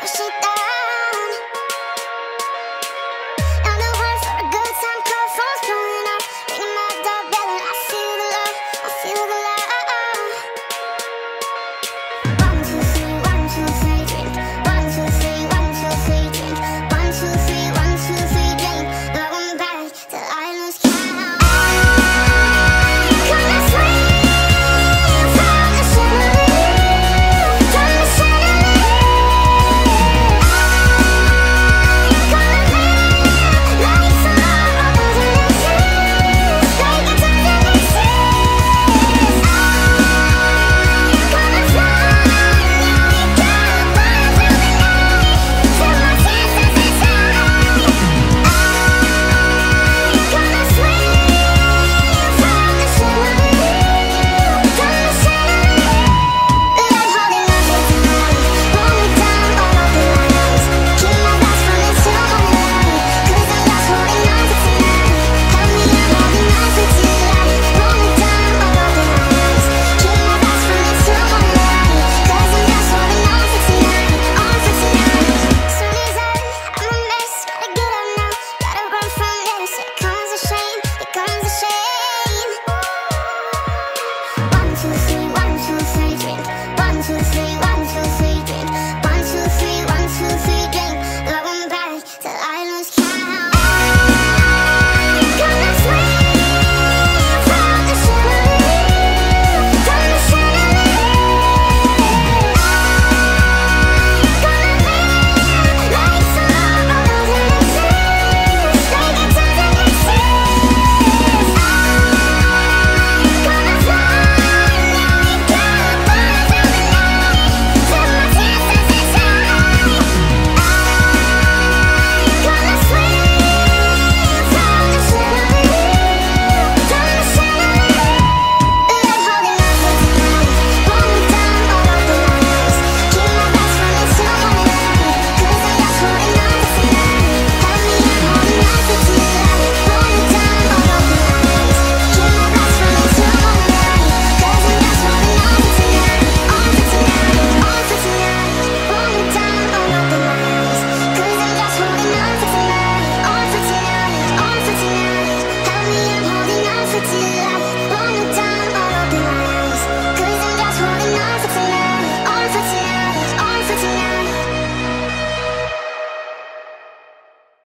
but she down.